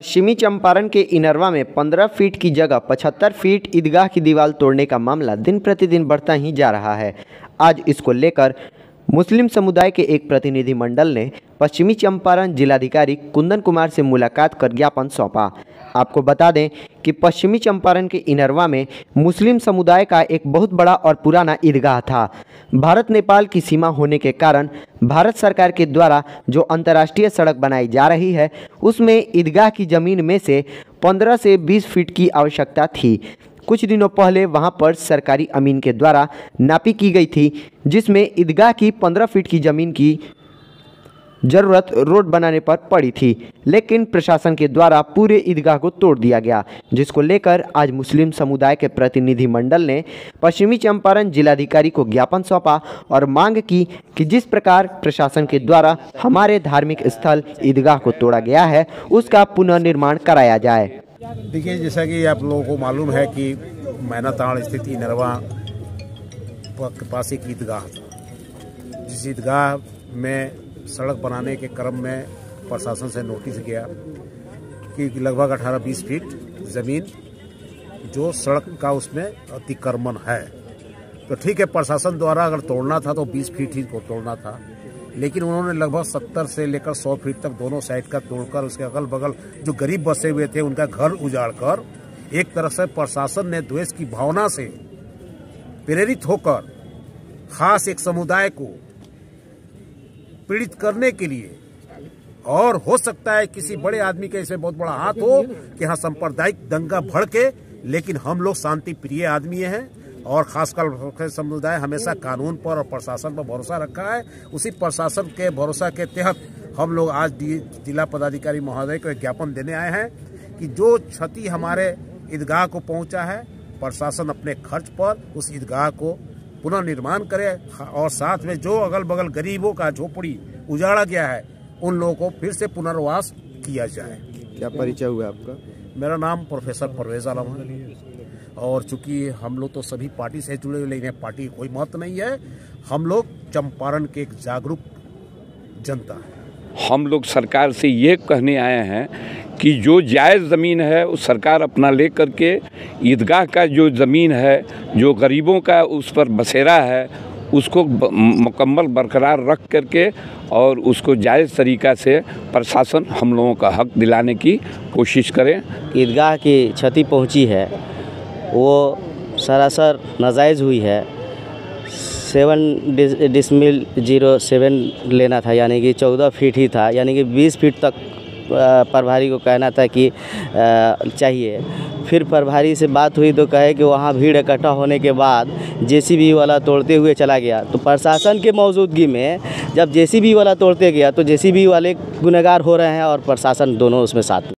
पश्चिमी चंपारण के इनरवा में 15 फीट की जगह 75 फीट ईदगाह की दीवार तोड़ने का मामला दिन प्रतिदिन बढ़ता ही जा रहा है। आज इसको लेकर मुस्लिम समुदाय के एक प्रतिनिधिमंडल ने पश्चिमी चंपारण जिलाधिकारी कुंदन कुमार से मुलाकात कर ज्ञापन सौंपा। आपको बता दें कि पश्चिमी चंपारण के इनरवा में मुस्लिम समुदाय का एक बहुत बड़ा और पुराना ईदगाह था। भारत नेपाल की सीमा होने के कारण भारत सरकार के द्वारा जो अंतर्राष्ट्रीय सड़क बनाई जा रही है, उसमें ईदगाह की ज़मीन में से 15 से 20 फीट की आवश्यकता थी। कुछ दिनों पहले वहाँ पर सरकारी अमीन के द्वारा नापी की गई थी, जिसमें ईदगाह की 15 फीट की ज़मीन की ज़रूरत रोड बनाने पर पड़ी थी, लेकिन प्रशासन के द्वारा पूरे ईदगाह को तोड़ दिया गया, जिसको लेकर आज मुस्लिम समुदाय के प्रतिनिधिमंडल ने पश्चिमी चंपारण जिलाधिकारी को ज्ञापन सौंपा और मांग की कि जिस प्रकार प्रशासन के द्वारा हमारे धार्मिक स्थल ईदगाह को तोड़ा गया है, उसका पुनर्निर्माण कराया जाए। देखिए, जैसा कि आप लोगों को मालूम है कि मैनाताड़ स्थित नरवा के पास एक ईदगाह था। जिस ईदगाह में सड़क बनाने के क्रम में प्रशासन से नोटिस गया कि लगभग 18-20 फीट ज़मीन जो सड़क का उसमें अतिक्रमण है। तो ठीक है, प्रशासन द्वारा अगर तोड़ना था तो 20 फीट ही को तोड़ना था। लेकिन उन्होंने लगभग 70 से लेकर 100 फीट तक दोनों साइड का तोड़कर उसके अगल बगल जो गरीब बसे हुए थे, उनका घर उजाड़ कर एक तरह से प्रशासन ने द्वेष की भावना से प्रेरित होकर खास एक समुदाय को पीड़ित करने के लिए और हो सकता है किसी बड़े आदमी के इसमें बहुत बड़ा हाथ हो कि हाँ सांप्रदायिक दंगा भड़के, लेकिन हम लोग शांति प्रिय आदमी हैं। और खासकर समुदाय हमेशा कानून पर और प्रशासन पर भरोसा रखा है। उसी प्रशासन के भरोसा के तहत हम लोग आज जिला पदाधिकारी महोदय को एक ज्ञापन देने आए हैं कि जो क्षति हमारे ईदगाह को पहुँचा है, प्रशासन अपने खर्च पर उस ईदगाह को पुनर्निर्माण करे और साथ में जो अगल बगल गरीबों का झोपड़ी उजाड़ा गया है, उन लोगों को फिर से पुनर्वास किया जाए। क्या परिचय हुआ आपका? मेरा नाम प्रोफेसर परवेज आलम है। और चूँकि हम लोग तो सभी पार्टी से जुड़े हुए लेकिन पार्टी कोई महत्व नहीं है। हम लोग चंपारण के एक जागरूक जनता है। हम लोग सरकार से ये कहने आए हैं कि जो जायज़ ज़मीन है उस सरकार अपना ले करके ईदगाह का जो ज़मीन है जो गरीबों का उस पर बसेरा है उसको मुकम्मल बरकरार रख करके और उसको जायज़ तरीक़ा से प्रशासन हम लोगों का हक दिलाने की कोशिश करें। ईदगाह की क्षति पहुँची है, वो सरासर नाजायज़ हुई है। सेवन डिसमिल ज़ीरो सेवन लेना था, यानी कि चौदह फीट ही था, यानी कि बीस फीट तक प्रभारी को कहना था कि चाहिए। फिर प्रभारी से बात हुई तो कहे कि वहाँ भीड़ इकट्ठा होने के बाद जेसीबी वाला तोड़ते हुए चला गया। तो प्रशासन के मौजूदगी में जब जेसीबी वाला तोड़ते गया तो जेसीबी वाले गुनहगार हो रहे हैं और प्रशासन दोनों उसमें साथ